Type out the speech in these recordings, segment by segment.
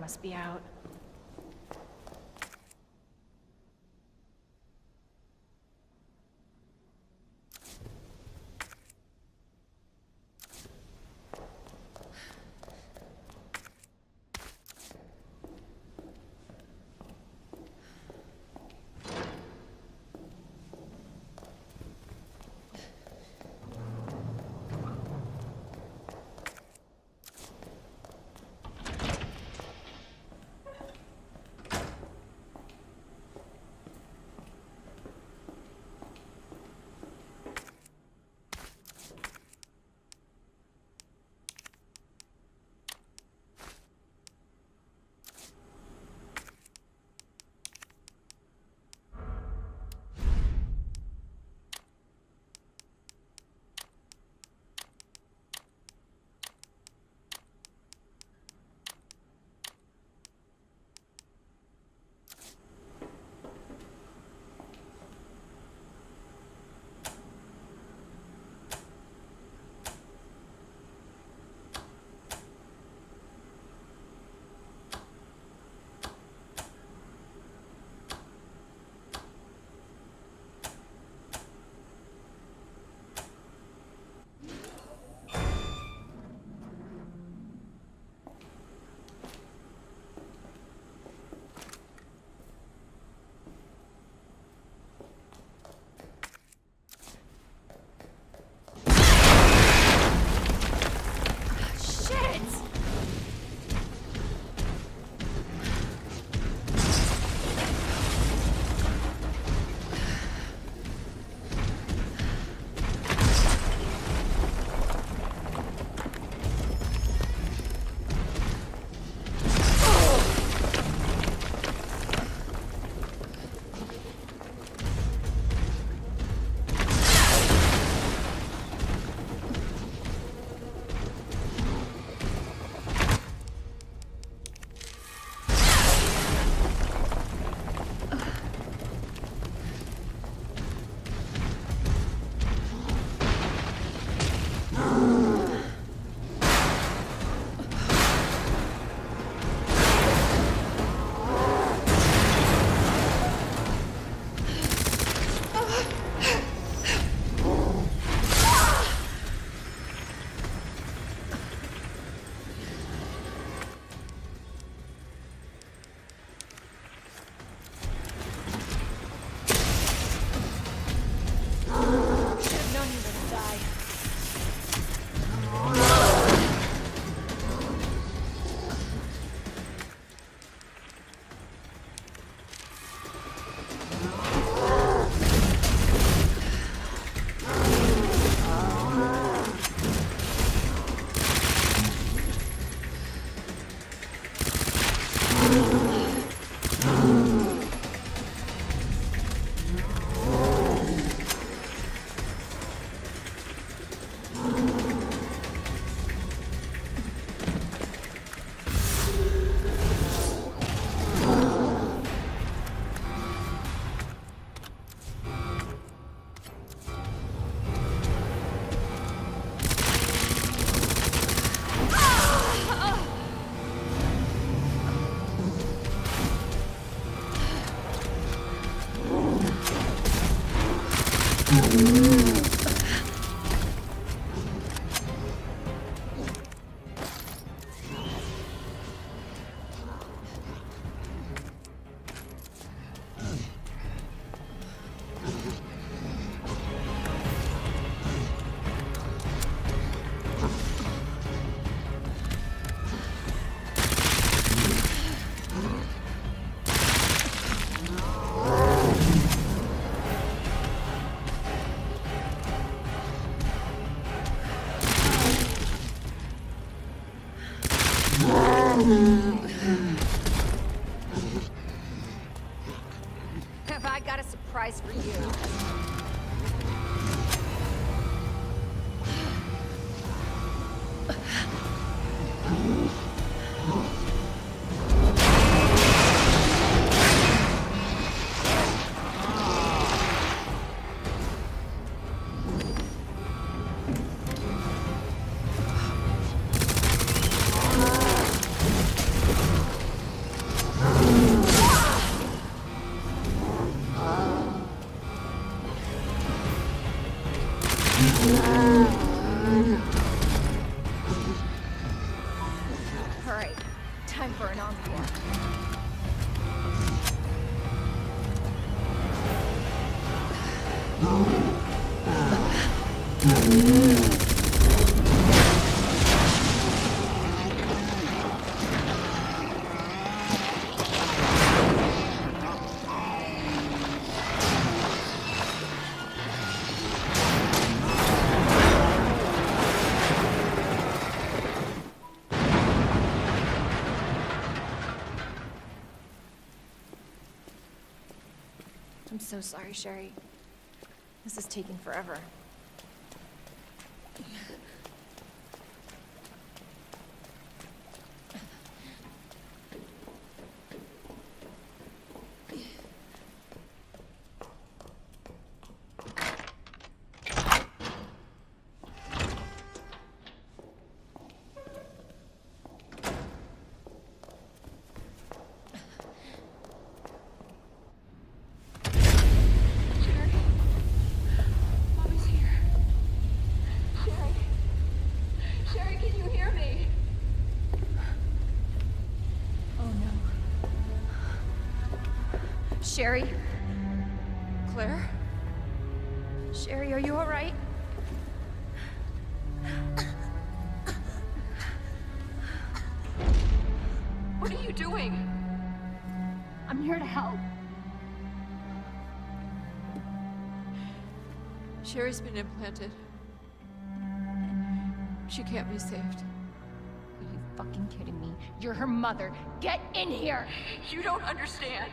must be out. So sorry, Sherry. This is taking forever. Sherry's been implanted. She can't be saved. Are you fucking kidding me? You're her mother. Get in here! You don't understand.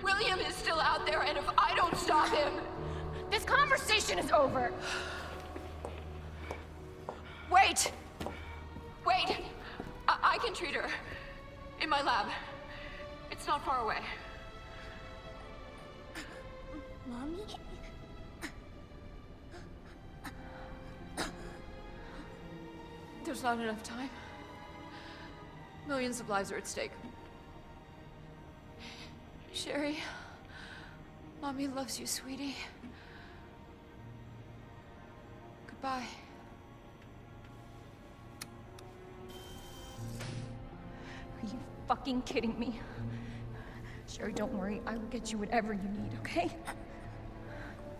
William is still out there, and if I don't stop him, This conversation is over! Wait! wait. I, I can treat her. In my lab. It's not far away. Mommy? There's not enough time. Millions of lives are at stake. Sherry, Mommy loves you, sweetie. Goodbye. Are you fucking kidding me? Sherry, don't worry. I will get you whatever you need, okay?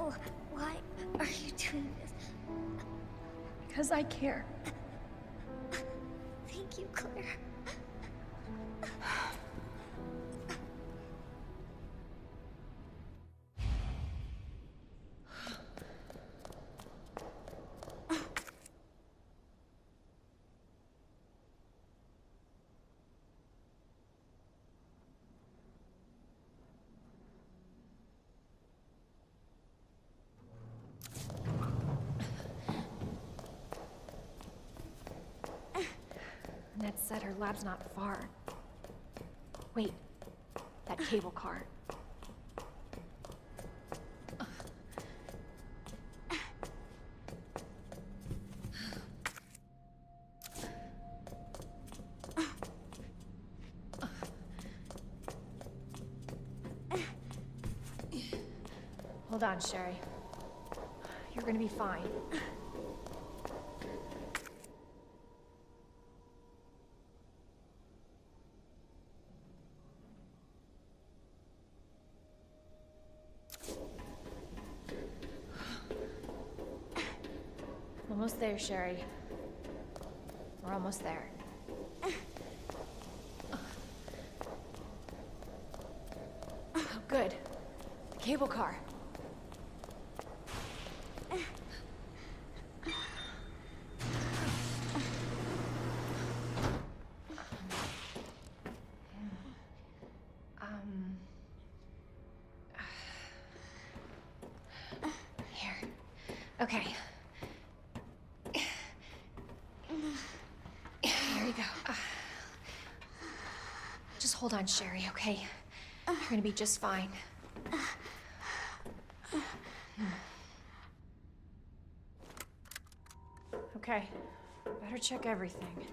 Oh, why are you doing this? Because I care. Thank you, Claire. Lab's not far. Wait, that cable car. Hold on, Sherry. You're gonna be fine. Almost there, Sherry. We're almost there. Oh, good. The cable car. Um. Here. Okay. Here you go. Uh, Just hold on, Sherry, okay? You're gonna be just fine. Okay. Better check everything.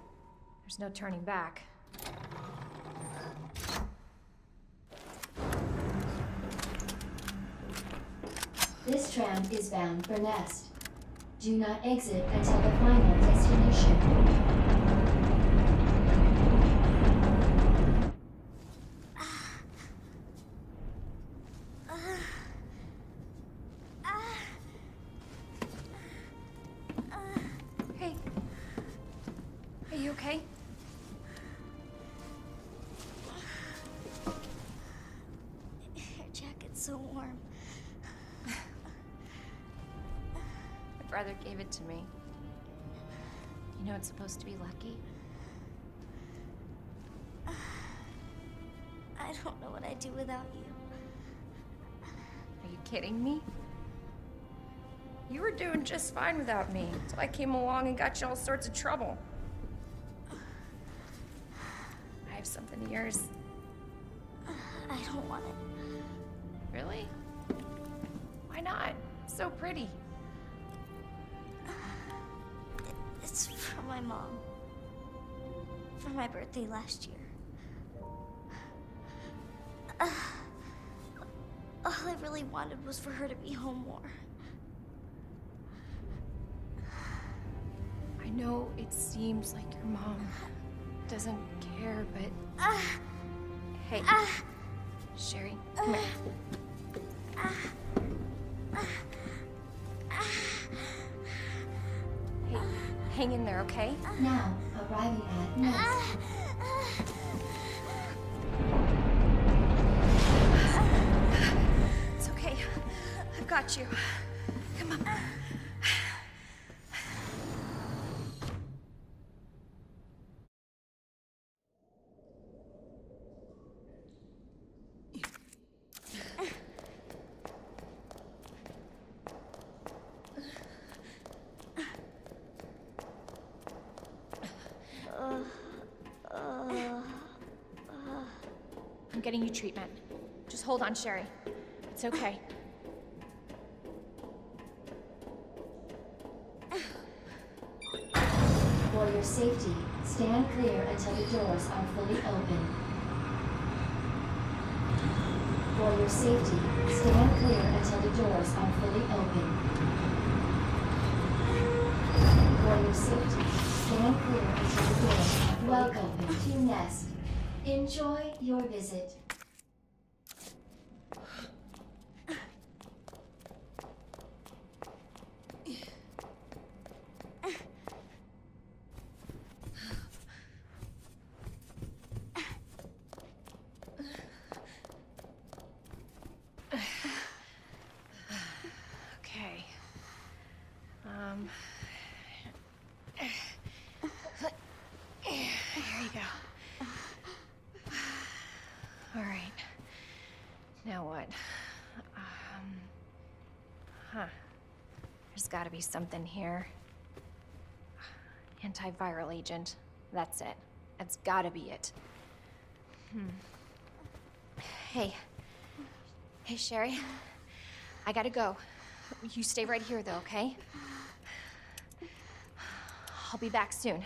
There's no turning back. This tram is bound for Nest. Do not exit until the final destination. Okay? Your jacket's so warm. My brother gave it to me. You know it's supposed to be lucky. I don't know what I'd do without you. Are you kidding me? You were doing just fine without me, so I came along and got you all sorts of trouble. Have yours. I don't want it. Really? Why not? So pretty. It's from my mom. For my birthday last year. Uh, all I really wanted was for her to be home more. I know it seems like your mom doesn't care, but Ah, hey, ah, Sherry, come here. Hey, hang in there, okay? Now, arriving at Nest. ah, It's okay. I've got you. Come on. I'm getting you treatment. Just hold on, Sherry. It's okay. For your safety, stand clear until the doors are fully open. For your safety, stand clear until the doors are fully open. For your safety, stand clear until the doors are fully open. Welcome to Nest. Enjoy your visit. Okay. Um. Here you go. All right. Now what? Um. Huh. There's gotta be something here. Antiviral agent. That's it. That's gotta be it. Hmm. Hey. Hey, Sherry. I gotta go. You stay right here, though, okay? I'll be back soon.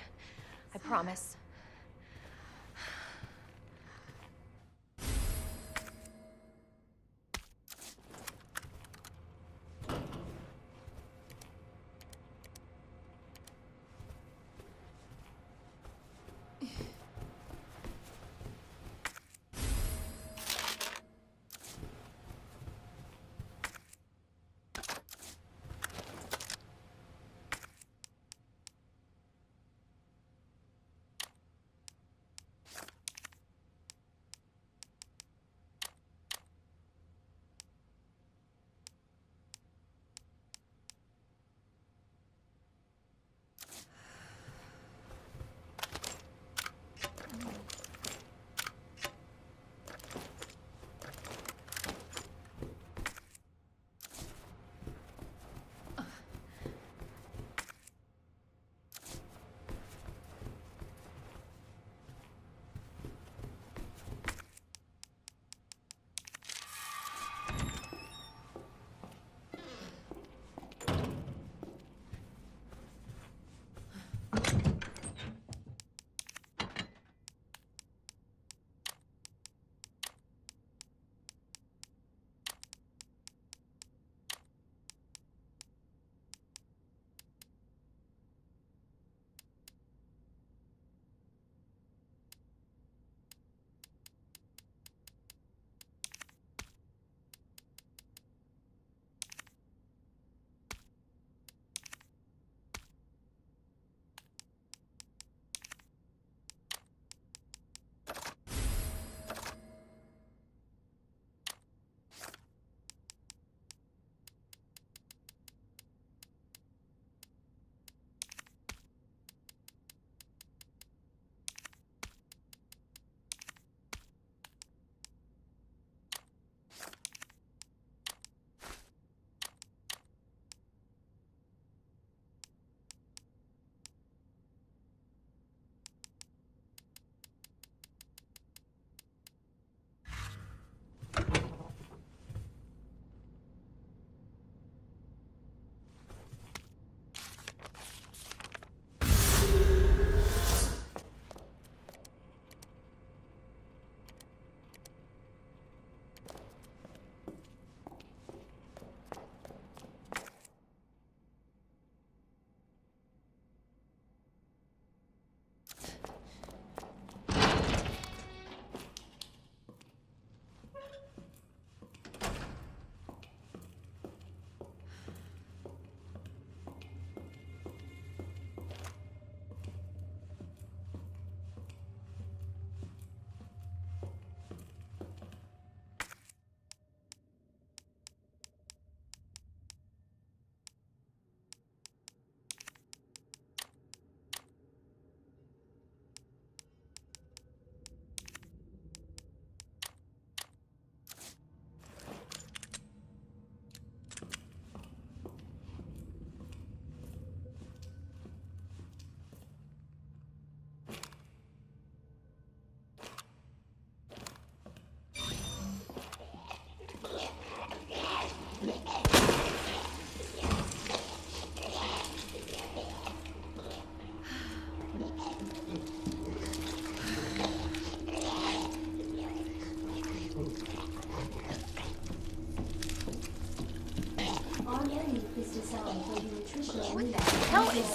I promise.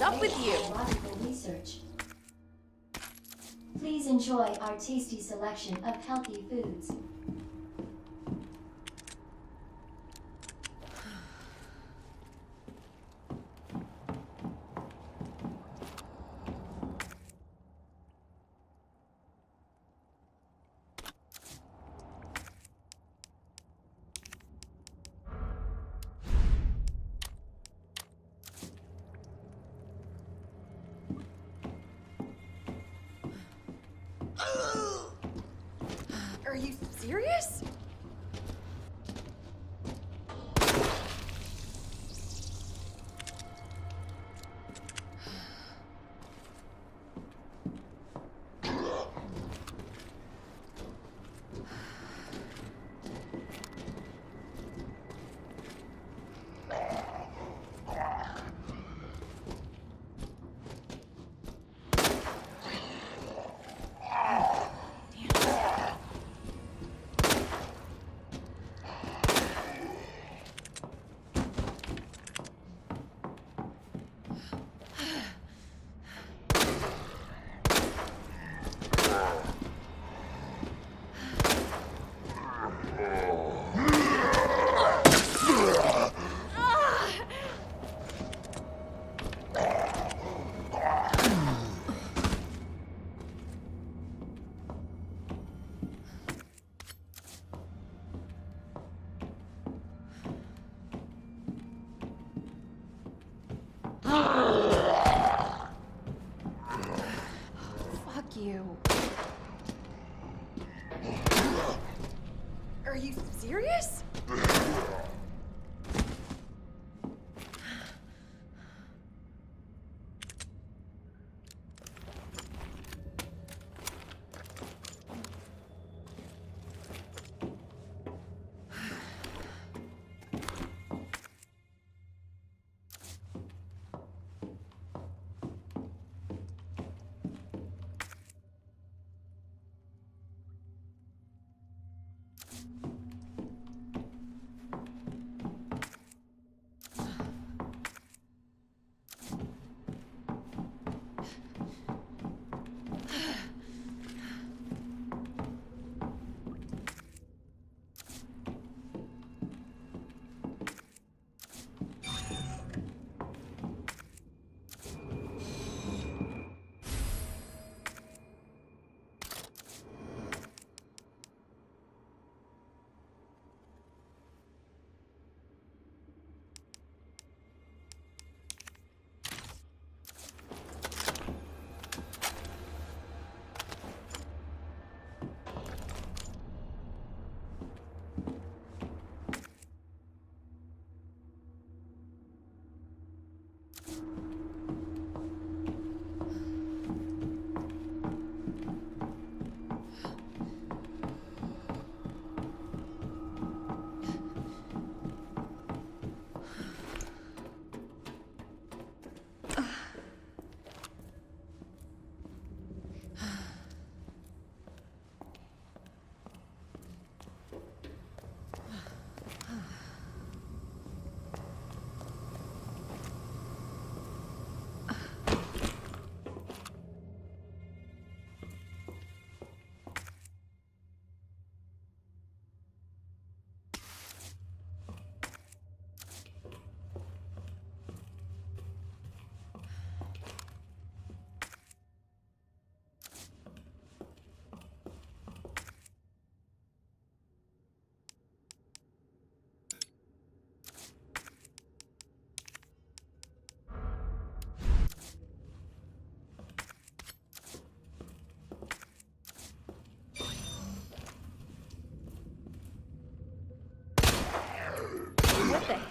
Up with you? Research. Please enjoy our tasty selection of healthy foods. Are you serious?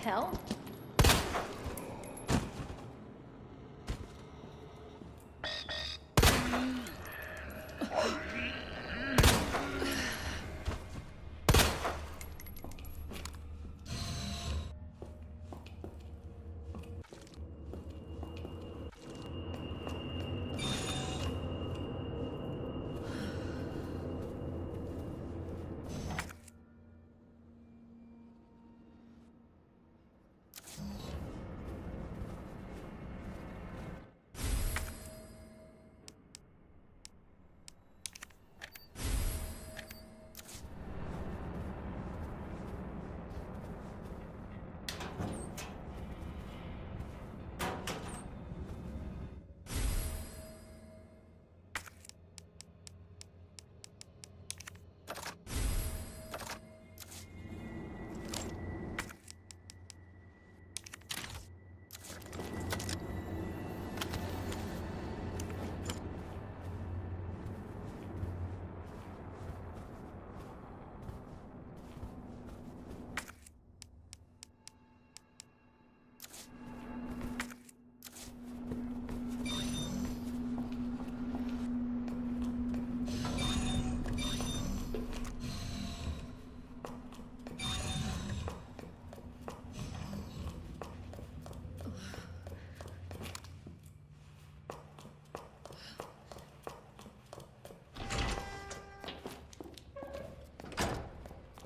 Hell?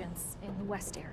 In the west area.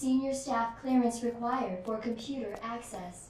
Senior staff clearance required for computer access.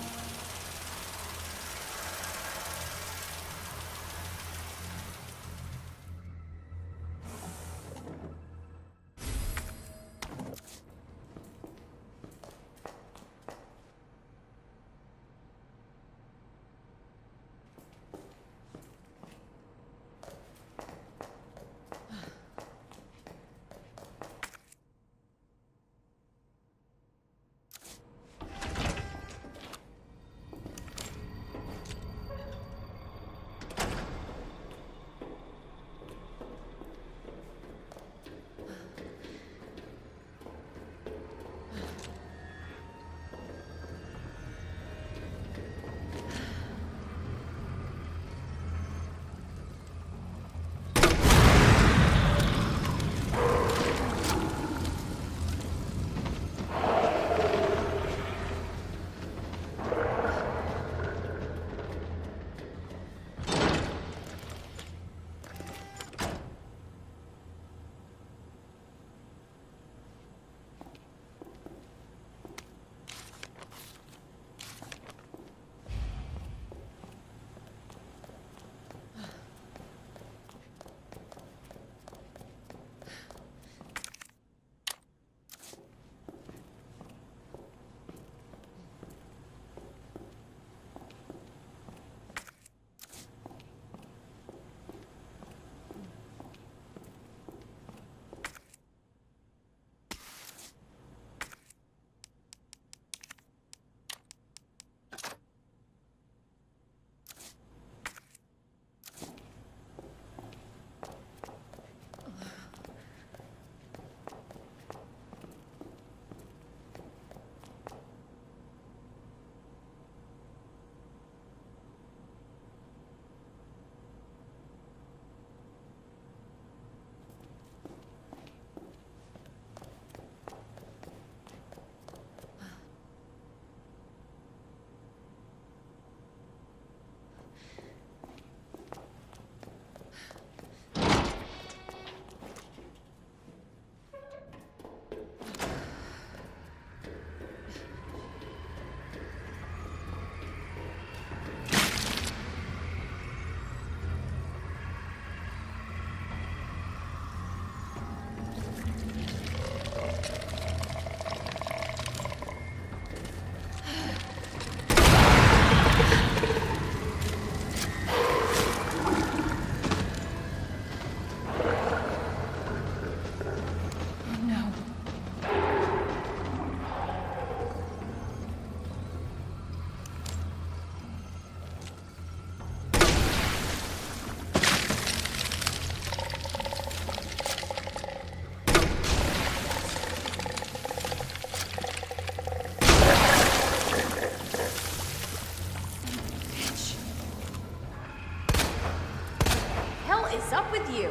With you?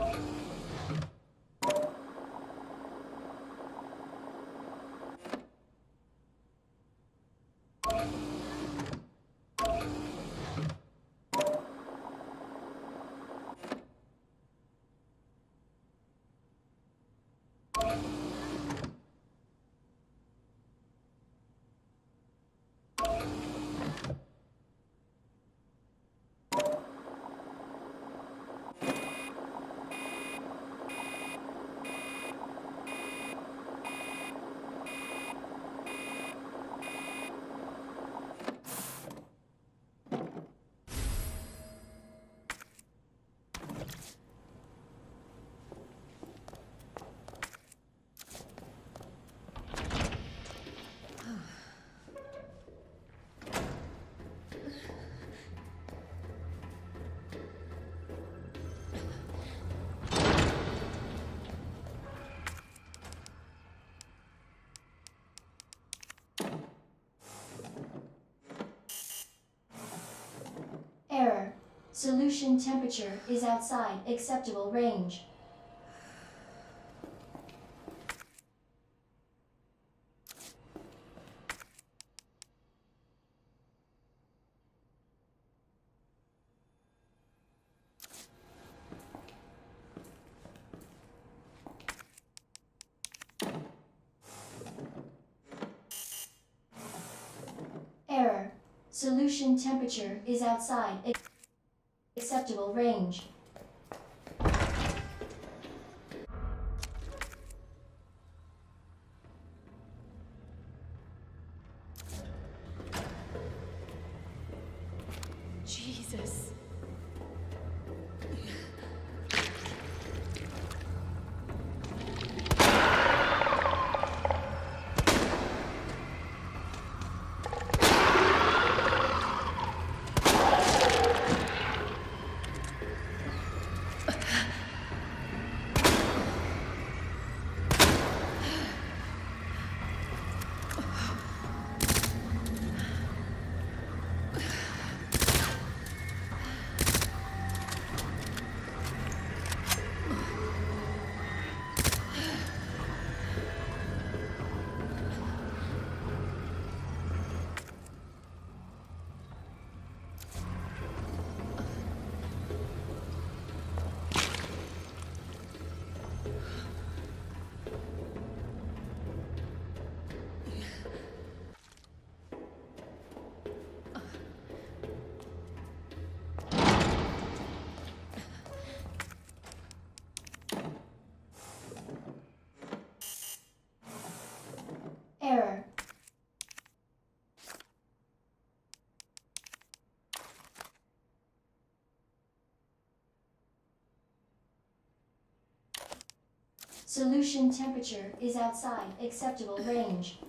Error. Solution temperature is outside acceptable range. Error. Solution temperature is outside acceptable range. Solution temperature is outside acceptable range.